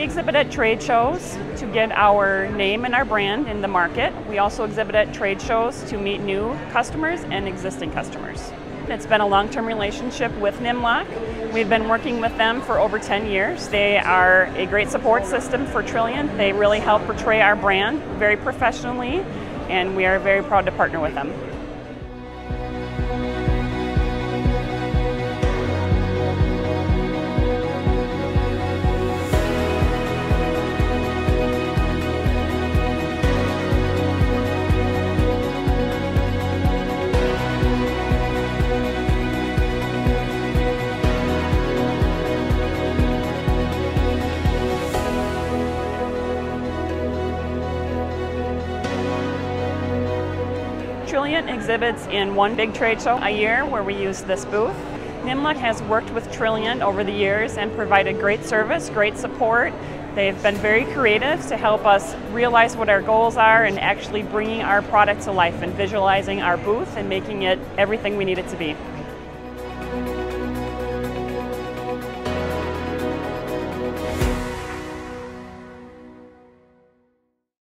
We exhibit at trade shows to get our name and our brand in the market. We also exhibit at trade shows to meet new customers and existing customers. It's been a long-term relationship with Nimlok. We've been working with them for over 10 years. They are a great support system for Trilliant. They really help portray our brand very professionally, and we are very proud to partner with them. Trilliant exhibits in one big trade show a year where we use this booth. Nimlok has worked with Trilliant over the years and provided great service, great support. They've been very creative to help us realize what our goals are and actually bringing our product to life and visualizing our booth and making it everything we need it to be.